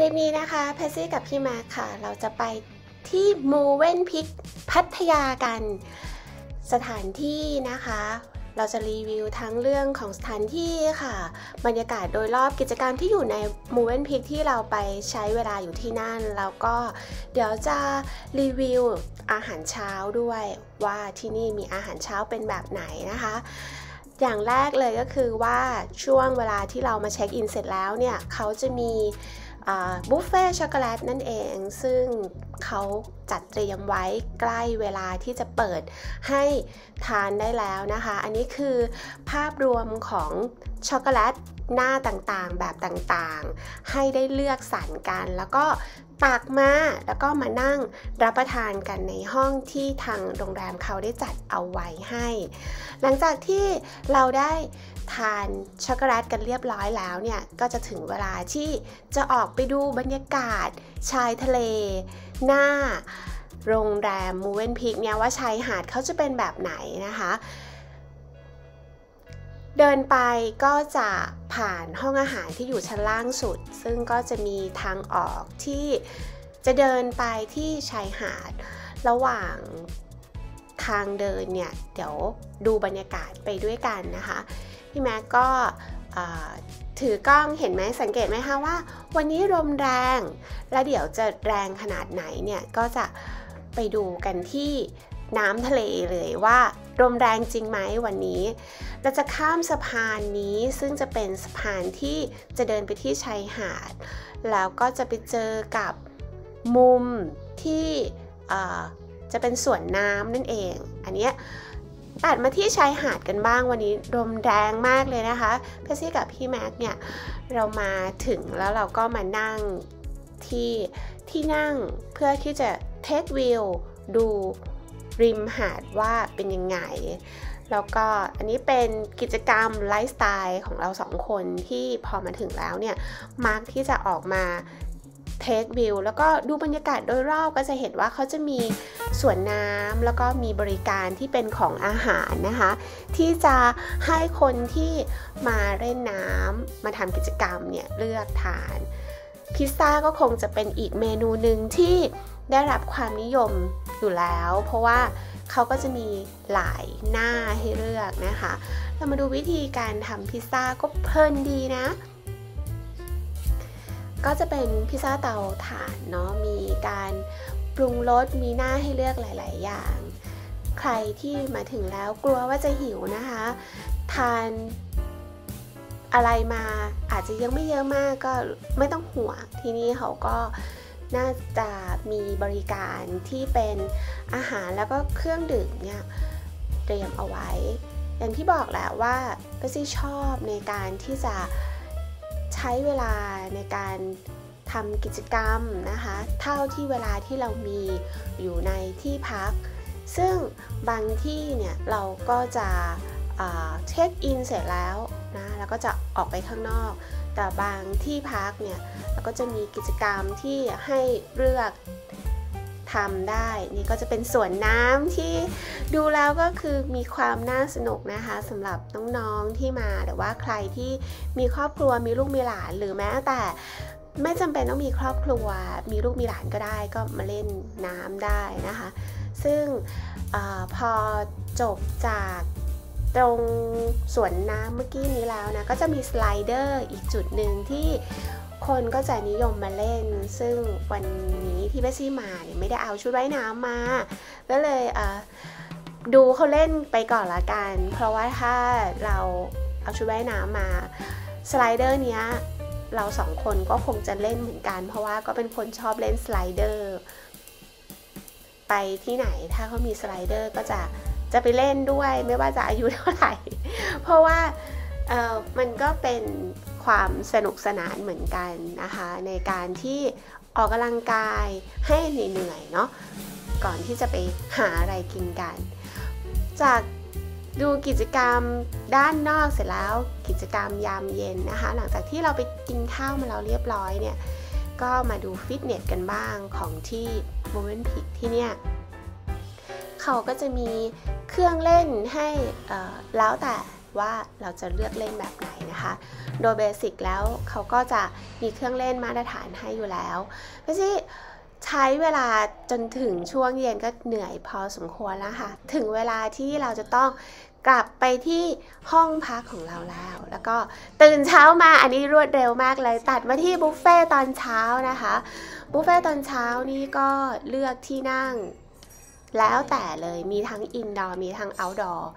ทริปนี้นะคะแพซซี่กับพี่แม็กค่ะ เราจะไปที่ Movenpick พัทยากัน สถานที่นะคะ เราจะรีวิวทั้งเรื่องของสถานที่ค่ะ บรรยากาศโดยรอบกิจกรรมที่อยู่ใน Movenpick ที่เราไปใช้เวลาอยู่ที่นั่น แล้วก็เดี๋ยวจะรีวิวอาหารเช้าด้วยว่าที่นี่มีอาหารเช้าเป็นแบบไหนนะคะอย่างแรกเลยก็คือว่าช่วงเวลาที่เรามาเช็คอินเสร็จแล้วเนี่ยเขาจะมี บุฟเฟ่ช็อกโกแลตนั่นเอง ซึ่งเขาจัดเตรียมไว้ใกล้เวลาที่จะเปิดให้ทานได้แล้วนะคะ อันนี้คือภาพรวมของช็อกโกแลตหน้าต่างๆ แบบต่างๆ ให้ได้เลือกสรรกัน แล้วก็ ตักมาแล้วก็มานั่งรับประทานกันในห้องที่ทางโรงแรมเขาได้จัดเอาไว้ให้ หลังจากที่เราได้ทานช็อกโกแลตกันเรียบร้อยแล้วเนี่ยก็จะถึงเวลาที่จะออกไปดูบรรยากาศ ชายทะเล หน้า โรงแรมมูเวนพิกเนี่ยว่าชายหาดเขาจะเป็นแบบไหนนะคะ เดินไปก็จะผ่านห้องอาหารที่อยู่ชั้นล่างสุด ซึ่งก็จะมีทางออกที่จะเดินไปที่ชายหาด ระหว่างทางเดินเนี่ย เดี๋ยวดูบรรยากาศไปด้วยกันนะคะ พี่แม็กก็ถือกล้องเห็นไหมสังเกตไหมคะว่า วันนี้ลมแรง และเดี๋ยวจะแรงขนาดไหนเนี่ย ก็จะไปดูกันที่ น้ำทะเลเลยว่าลมแรงจริงไหมวันนี้ เราจะข้ามสะพานนี้ซึ่งจะเป็นสะพานที่จะเดินไปที่ชายหาด แล้วก็จะไปเจอกับมุมที่จะเป็นสวนน้ำนั่นเอง อันนี้ตัดมาที่ชายหาดกันบ้างวันนี้ลมแรงมากเลยนะคะเพซี่กับพี่แม็กเนี่ยเรามาถึงแล้วเราก็มานั่งที่ที่นั่งเพื่อที่จะเทควิวดู ริมหาดว่าเป็นยังไง แล้วก็อันนี้เป็นกิจกรรมไลฟ์สไตล์ของเราสองคนที่พอมาถึงแล้วเนี่ยมาร์กที่จะออกมาเทควิวแล้วก็ดูบรรยากาศโดยรอบก็จะเห็นว่าเขาจะมีสวนน้ำแล้วก็มีบริการที่เป็นของอาหารนะคะ ที่จะให้คนที่มาเล่นน้ำมาทำกิจกรรมเนี่ยเลือกทาน พิซซ่าก็คงจะเป็นอีกเมนูหนึ่งที่ได้รับความนิยม อยู่แล้ว เพราะว่าเขาก็จะมีหลายหน้าให้เลือกนะคะ เรามาดูวิธีการทำพิซซ่าก็เพลินดีนะ ก็จะเป็นพิซซ่าเตาถ่านเนาะมีการปรุงรสมีหน้าให้เลือกหลาย ๆ อย่าง ใครที่มาถึงแล้วกลัวว่าจะหิวนะคะ ทานอะไรมาอาจจะยังไม่เยอะมากก็ไม่ต้องห่วงที่นี่เขาก็ น่าจะมีบริการที่เป็นอาหารแล้วก็เครื่องดื่มเนี่ยเตรียมเอาไว้ อย่างที่บอกแหละว่าเปซี่ชอบในการที่จะใช้เวลาในการทำกิจกรรมนะคะ เท่าที่เวลาที่เรามีอยู่ในที่พัก ซึ่งบางที่เนี่ยเราก็จะเช็คอินเสร็จแล้วนะแล้วก็จะออกไปข้างนอก แต่บางที่พักเนี่ย เราก็จะมีกิจกรรมที่ให้เลือกทำได้ นี่ก็จะเป็นสวนน้ำที่ดูแล้วก็คือมีความน่าสนุกนะคะสำหรับน้องๆที่มาหรือว่าใครที่มีครอบครัวมีลูกมีหลาน หรือแม้แต่ไม่จำเป็นต้องมีครอบครัว มีลูกมีหลานก็ได้ก็มาเล่นน้ำได้นะคะ ซึ่งอพอจบจากตรงสวนน้ำเมื่อกี้นี้แล้วนะ ก็จะมีสไลเดอร์อีกจุดหนึ่งที่ คนก็จะนิยมมาเล่น ซึ่งวันนี้ที่เบซี่มาเนี่ยไม่ได้เอาชุดว่ายน้ำมา ก็เลยดูเขาเล่นไปก่อนละกัน เพราะว่าถ้าเราเอาชุดว่ายน้ำมา slider เนี้ยเราสองคนก็คงจะเล่นเหมือนกัน เพราะว่าก็เป็นคนชอบเล่น slider ไปที่ไหนถ้าเขามี slider ก็จะจะไปเล่นด้วยไม่ว่าจะอายุเท่าไหร่ เพราะว่ามันก็เป็น ความสนุกสนานเหมือนกันนะคะ ในการที่ออกกำลังกายให้เหนื่อยเนาะก่อนที่จะไปหาอะไรกินกัน จากดูกิจกรรมด้านนอกเสร็จแล้วกิจกรรมยามเย็นนะคะ หลังจากที่เราไปกินข้าวมาแล้วเรียบร้อยเนี่ย ก็มาดูฟิตเนสกันบ้างของที่โมเมนต์พิกที่เนี่ยเขาก็จะมีเครื่องเล่นให้แล้วแต่ ว่าเราจะเลือกเล่นแบบไหนนะคะ โดยเบสิกแล้วเขาก็จะมีเครื่องเล่นมาตรฐานให้อยู่แล้วพี่ซี่ใช้เวลาจนถึงช่วงเย็นก็เหนื่อยพอสมควรแล้วค่ะ ถึงเวลาที่เราจะต้องกลับไปที่ห้องพักของเราแล้ว แล้วก็ตื่นเช้ามาอันนี้รวดเร็วมากเลย ตัดมาที่บุฟเฟ่ตอนเช้านะคะ บุฟเฟ่ตอนเช้านี่ก็เลือกที่นั่ง แล้วแต่เลยมีทั้ง indoor มีทั้ง outdoor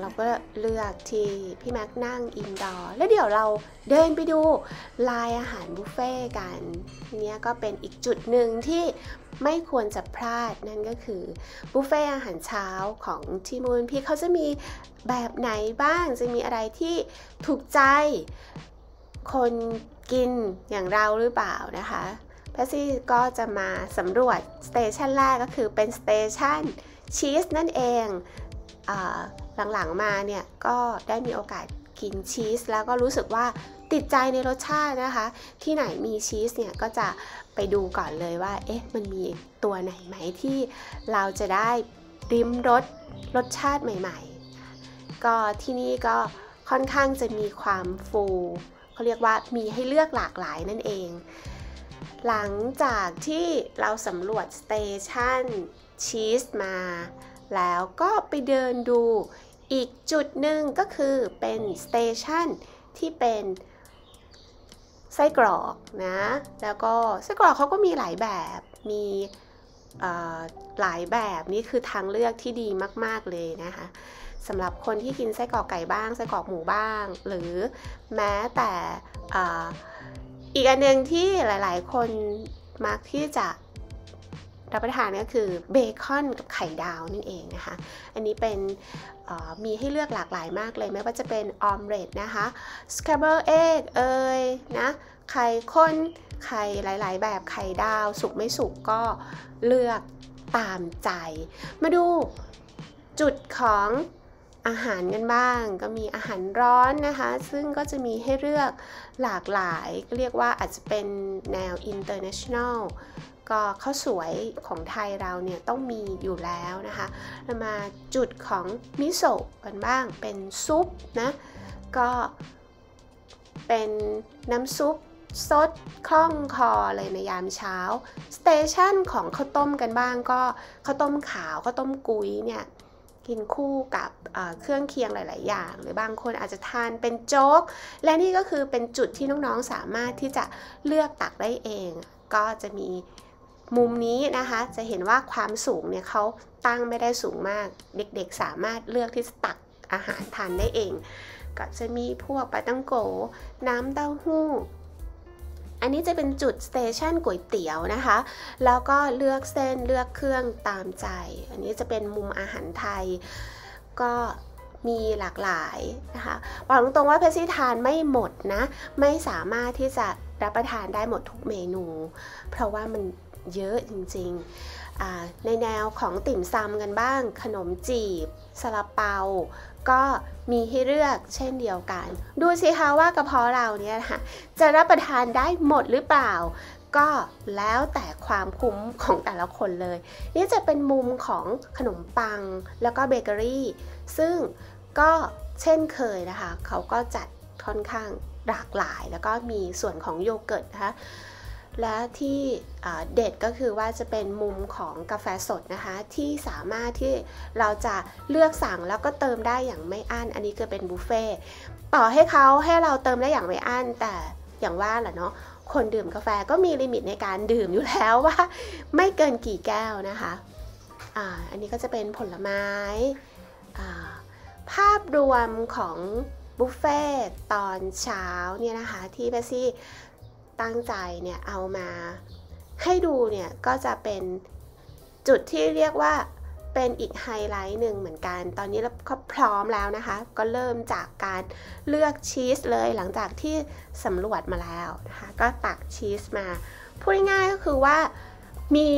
เราก็เลือกที่พี่แม็กนั่ง indoor แล้วเดี๋ยวเราเดินไปดูลายอาหารบุฟเฟ่กันเนี่ยก็เป็นอีกจุดหนึ่งที่ไม่ควรจะพลาดนั่นก็คือบุฟเฟ่อาหารเช้าของทีมูลพี่เขาจะมีแบบไหนบ้างจะมีอะไรที่ถูกใจคนกินอย่างเราหรือเปล่านะคะพซี่ก็จะมาสำรวจ station แรกก็คือเป็น station ชีสนั่นเองอ หลังๆมาเนี่ยก็ได้มีโอกาสกินชีส แล้วก็รู้สึกว่าติดใจในรสชาตินะคะ ที่ไหนมีชีสเนี่ยก็จะไปดูก่อนเลยว่า เอ๊ะ มันมีตัวไหนไหมที่เราจะได้ลิ้มรสรสชาติใหม่ ๆ ก็ที่นี่ก็ค่อนข้างจะมีความฟูเขาเรียกว่ามีให้เลือกหลากหลายนั่นเอง หลังจากที่เราสำรวจสเตชันชีสมา แล้วก็ไปเดินดูอีกจุดหนึ่งก็คือเป็นสเตชันที่เป็นไส้กรอกนะ แล้วก็ไส้กรอกเขาก็มีหลายแบบ มีหลายแบบนี่คือทางเลือกที่ดีมาก ๆ เลยนะคะสำหรับคนที่กินไส้กรอกไก่บ้างไส้กรอกหมูบ้าง หรือแม้แต่อีกอันหนึ่งที่หลาย ๆ คนมักที่จะ รับประทานก็คือเบคอนกับไข่ดาวนั่นเองนะคะ อันนี้เป็นมีให้เลือกหลากหลายมากเลยไม่ว่าจะเป็นออมเรตนะคะสคร b เบิลเอ็กเอยนะไข่ข้นไข่หลาย ๆ แบบไข่ดาว สุกไม่สุกก็เลือกตามใจ มาดูจุดของอาหารกันบ้างก็มีอาหารร้อนนะคะ ซึ่งก็จะมีให้เลือกหลากหลาย เรียกว่าอาจจะเป็นแนว international ก็ข้าวสวยของไทยเราเนี่ยต้องมีอยู่แล้วนะคะเรามาจุดของมิโซะกันบ้างเป็นซุปนะก็เป็นน้ำซุปซดคล่องคอเลยในยามเช้า สเตชันของข้าวต้มกันบ้างก็ข้าวต้มขาวข้าวต้มกุ้ยเนี่ยกินคู่กับเครื่องเคียงหลาย ๆ อย่าง หรือบางคนอาจจะทานเป็นโจ๊ก และนี่ก็คือเป็นจุดที่น้อง ๆ สามารถที่จะเลือกตักได้เอง ก็จะมี มุมนี้นะคะจะเห็นว่าความสูงเนี่ยเขาตั้งไม่ได้สูงมาก เด็กๆสามารถเลือกที่จะตักอาหารทานได้เอง ก็จะมีพวกปลาตังโก น้ำเต้าหู้ อันนี้จะเป็นจุดสเตชันก๋วยเตี๋ยวนะคะ แล้วก็เลือกเส้นเลือกเครื่องตามใจ อันนี้จะเป็นมุมอาหารไทย ก็มีหลากหลายนะคะบอกตรงๆว่าเพซี่ทานไม่หมดนะ ไม่สามารถที่จะรับประทานได้หมดทุกเมนู เพราะว่ามัน เยอะจริงๆ ในแนวของติ่มซำกันบ้าง ขนมจีบซาลาเปา ก็มีให้เลือกเช่นเดียวกัน ดูสิคะว่ากระเพาะเราเนี่ยค่ะจะรับประทานได้หมดหรือเปล่า ก็แล้วแต่ความคุ้มของแต่ละคนเลย นี่จะเป็นมุมของขนมปังแล้วก็เบเกอรี่ ซึ่งก็เช่นเคยนะคะ เขาก็จัดค่อนข้างหลากหลาย แล้วก็มีส่วนของโยเกิร์ตนะคะ และที่เด็ดก็คือว่าจะเป็นมุมของกาแฟสดนะคะ ที่สามารถที่เราจะเลือกสั่งแล้วก็เติมได้อย่างไม่อั้นอันนี้คือเป็นบุฟเฟ่ต่อให้เขาให้เราเติมได้อย่างไม่อั้นแต่อย่างว่าแหละเนาะคนดื่มกาแฟก็มีลิมิตในการดื่มอยู่แล้วว่า ไม่เกินกี่แก้วนะคะอ่าอันนี้ก็จะเป็นผลไม้อ่าภาพรวมของบุฟเฟ่ตอนเช้าเนี่ยนะคะที่เบซี่ ตั้งใจเนี่ยเอามาให้ดูเนี่ยก็จะเป็นจุดที่เรียกว่าเป็นอีกไฮไลท์หนึ่งเหมือนกัน ตอนนี้เราก็พร้อมแล้วนะคะ ก็เริ่มจากการเลือกชีสเลยหลังจากที่สำรวจมาแล้วนะคะ ก็ตักชีสมา พูดง่ายๆก็คือว่ามี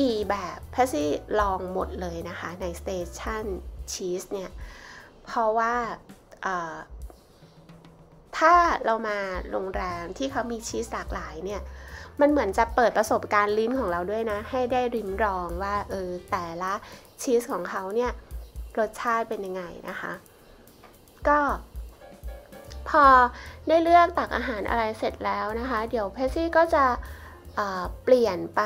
กี่แบบพซี่ลองหมดเลยนะคะ ในสเตชันชีสเนี่ย เพราะว่า ถ้าเรามาโรงแรมที่เขามีชีสหลากหลายเนี่ย มันเหมือนจะเปิดประสบการณ์ลิ้นของเราด้วยนะ ให้ได้ริมรองว่าเออแต่ละชีสของเขาเนี่ยรสชาติเป็นยังไงนะคะ ก็พอได้เลือกตักอาหารอะไรเสร็จแล้วนะคะ เดี๋ยวเพซี่ก็จะเปลี่ยนไป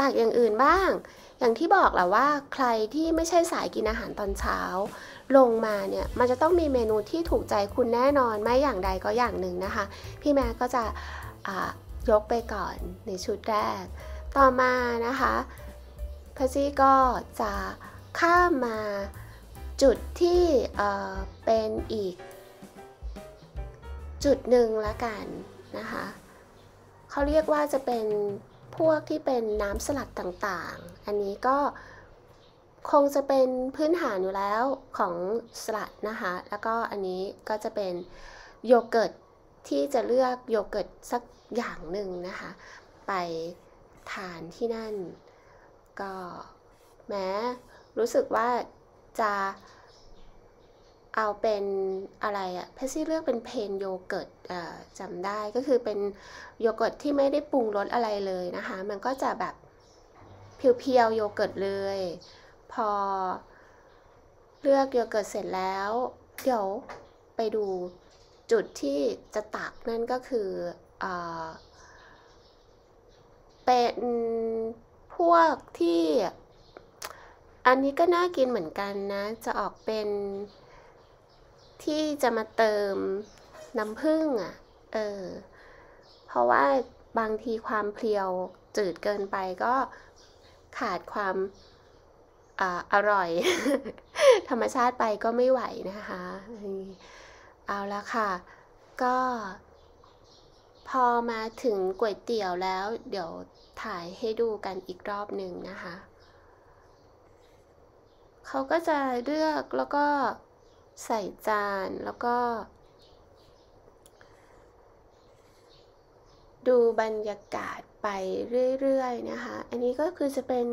ตักอย่างอื่นบ้าง อย่างที่บอกแหละว่าใครที่ไม่ใช่สายกินอาหารตอนเช้า ลงมาเนี่ยมันจะต้องมีเมนูที่ถูกใจคุณแน่นอนไม่อย่างใดก็อย่างหนึ่งนะคะ พี่แม่ก็จะยกไปก่อนในชุดแรก ต่อมานะคะพซี่ก็จะข้ามมาจุดที่เป็นอีก จุดหนึ่งละกันนะคะเขาเรียกว่าจะเป็นพวกที่เป็นน้ำสลัดต่างๆ อันนี้ก็ คงจะเป็นพื้นฐานอยู่แล้วของสลัดนะคะ แล้วก็อันนี้ก็จะเป็นโยเกิร์ตที่จะเลือกโยเกิร์ตสักอย่างหนึ่งนะคะ ไปทานที่นั่น ก็แม้รู้สึกว่าจะเอาเป็นอะไรอะเพซี่เลือกเป็น plain โยเกิร์ตจำได้ก็คือเป็นโยเกิร์ตที่ไม่ได้ปรุงรสอะไรเลยนะคะ มันก็จะแบบ pure ๆโยเกิร์ตเลย พอเลือกโยเกิร์ตเสร็จแล้ว เดี๋ยวไปดูจุดที่จะตักนั่นก็คืออเป็นพวกที่อันนี้ก็น่ากินเหมือนกันนะ จะออกเป็นที่จะมาเติมน้ำผึ้งอะ เออ เพราะว่าบางทีความเพลียวจืดเกินไปก็ขาดความ อร่อย ธรรมชาติไปก็ไม่ไหวนะคะ เอาละค่ะ ก็พอมาถึงก๋วยเตี๋ยวแล้ว เดี๋ยวถ่ายให้ดูกันอีกรอบหนึ่งนะคะ เขาก็จะเลือกแล้วก็ใส่จานแล้วก็ ดูบรรยากาศไปเรื่อย ๆ นะคะ อันนี้ก็คือจะเป็น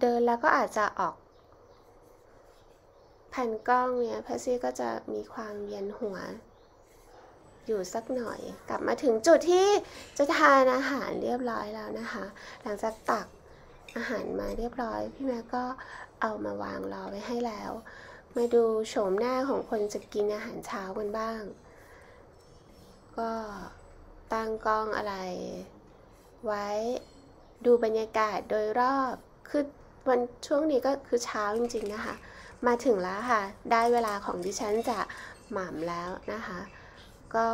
เดินแล้วก็อาจจะออก แผ่นกล้องเนี่ยพซี่ก็จะมีความเวียนหัว อยู่สักหน่อย กลับมาถึงจุดที่จะทานอาหารเรียบร้อยแล้วนะคะ หลังจากตักอาหารมาเรียบร้อย พี่แม่ก็เอามาวางรอไว้ให้แล้ว มาดูโฉมหน้าของคนจะกินอาหารเช้ากันบ้าง ก็ตั้งกล้องอะไรไว้ ดูบรรยากาศโดยรอบคือวันช่วงนี้ก็คือเช้าจริงๆนะคะ มาถึงแล้วค่ะ ได้เวลาของดิฉันจะหม่ำแล้วนะคะ ก็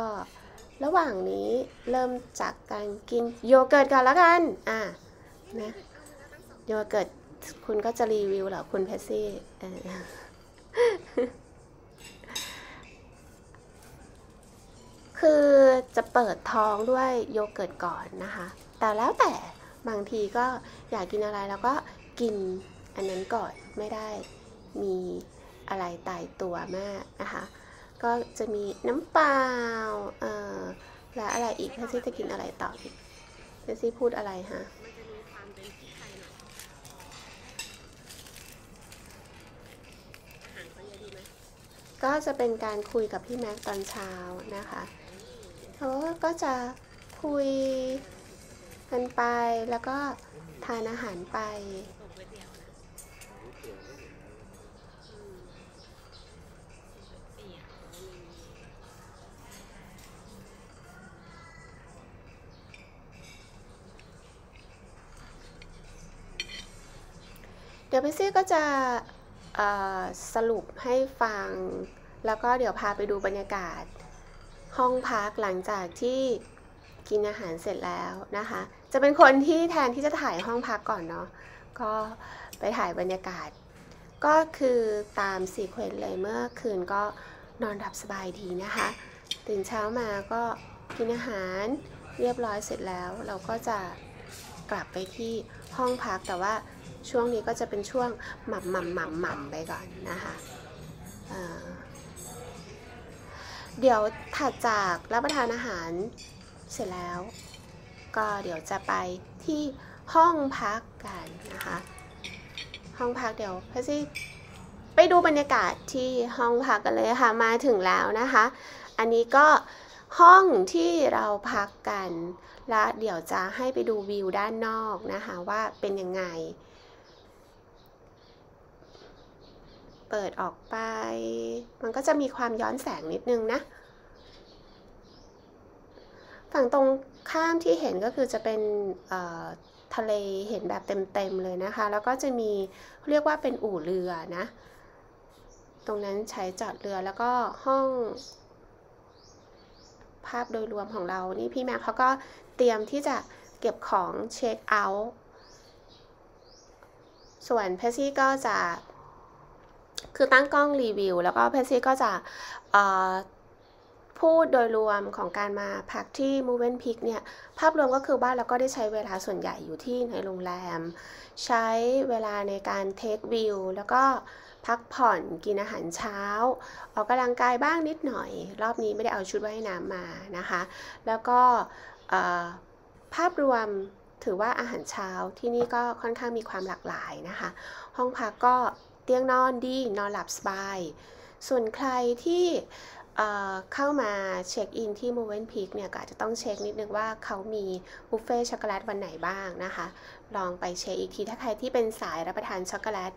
ระหว่างนี้เริ่มจากการกินโยเกิร์ตก่อนแล้วกัน อะนะโยเกิร์ตคุณก็จะรีวิวเหรอคุณเพซซี่คือจะเปิดท้องด้วยโยเกิร์ตก่อนนะคะ แต่แล้วแต่ บางทีก็อยากกินอะไรแล้วก็กินอันนั้นก่อนไม่ได้มีอะไรตายตัวมากนะคะ ก็จะมีน้ำเปล่าเอ่อและอะไรอีกเพซี่จะกินอะไรต่ออีกเพซี่พูดอะไรฮะก็จะเป็นการคุยกับพี่แม็กตอนเช้านะคะเขาก็จะคุย กันไปแล้วก็ทานอาหารไป เดี๋ยวพี่ซี่ก็จะสรุปให้ฟัง แล้วก็เดี๋ยวพาไปดูบรรยากาศ ห้องพักหลังจากที่ กินอาหารเสร็จแล้วนะคะ จะเป็นคนที่แทนที่จะถ่ายห้องพักก่อนเนาะก็ไปถ่ายบรรยากาศ ก็คือตามสีเควนเลยเมื่อคืนก็นอนหลับสบายดีนะคะ ตื่นเช้ามาก็กินอาหารเรียบร้อยเสร็จแล้ว เราก็จะกลับไปที่ห้องพักแต่ว่าช่วงนี้ก็จะเป็นช่วงหม่ำหม่ำหม่ำหม่ำไปก่อนนะคะเดี๋ยวถัดจากรับประทานอาหาร เสร็จแล้ว ก็เดี๋ยวจะไปที่ห้องพักกันนะคะ ห้องพักเดี๋ยวพี่ซี่ไปดูบรรยากาศที่ห้องพักกันเลยค่ะมาถึงแล้วนะคะ อันนี้ก็ห้องที่เราพักกัน และเดี๋ยวจะให้ไปดูวิวด้านนอกนะคะว่าเป็นยังไง เปิดออกไป มันก็จะมีความย้อนแสงนิดนึงนะ ฝั่งตรงข้ามที่เห็นก็คือจะเป็นทะเลเห็นแบบเต็มๆเลยนะคะ แล้วก็จะมีเรียกว่าเป็นอู่เรือนะ ตรงนั้นใช้จอดเรือแล้วก็ห้อง ภาพโดยรวมของเรา นี่พี่แม็กเขาก็เตรียมที่จะเก็บของเช็คเอาท์ ส่วนเพซี่ก็จะ คือตั้งกล้องรีวิว แล้วก็เพซี่ก็จะ พูดโดยรวมของการมาพักที่ m o v e n Peak เนี่ยภาพรวมก็คือบ้าเราก็ได้ใช้เวลาส่วนใหญ่อยู่ที่ในโรงแรม ใช้เวลาในการเทควิวแล้วก็พักผ่อนกินอาหารเช้า ออกกำลังกายบ้างนิดหน่อย รอบนี้ไม่ได้เอาชุดว่ายน้ำมานะคะ แล้วก็ภาพรวมถือว่าอาหารเช้าที่นี่ก็ค่อนข้างมีความหลากหลายนะคะ ห้องพักก็เตียงนอนดีนอนหลับสบาย ส่วนใครที่ เข้ามาเช็คอินที่ m o v e n Peak เนี่ยก็อาจจะต้องเช็คนิดนึงว่าเขามีบุฟเฟ่ช็อกโกแลตวันไหนบ้างนะคะ ลองไปเช็คอีกทีถ้าใครที่เป็นสายรับประทานช็อกโกแลต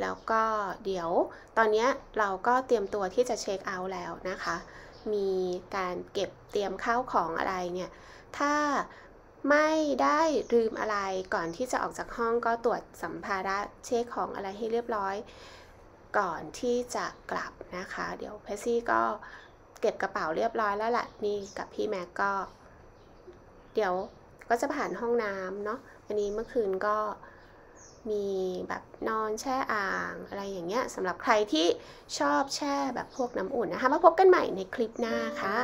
แล้วก็เดี๋ยวตอนนี้เราก็เตรียมตัวที่จะเช็คเอาท์แล้วนะคะ มีการเก็บเตรียมข้าวของอะไรเนี่ย ถ้าไม่ได้ลืมอะไรก่อนที่จะออกจากห้องก็ตรวจสัมภาระเช็คของอะไรให้เรียบร้อย ก่อนที่จะกลับนะคะ เดี๋ยวเพซี่ก็เก็บกระเป๋าเรียบร้อยแล้วละ่ะนี่กับพี่แม็กก็ เดี๋ยวก็จะผ่านห้องน้ำเนาะอันนี้เมื่อคืนก็มีแบบนอนแช่อ่างอะไรอย่างเงี้ยสำหรับใครที่ชอบแช่แบบพวกน้ำอุ่นนะคะ มาพบกันใหม่ในคลิปหน้าค่ะ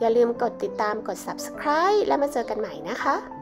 อย่าลืมกดติดตามกด subscribe แล้วมาเจอกันใหม่นะคะ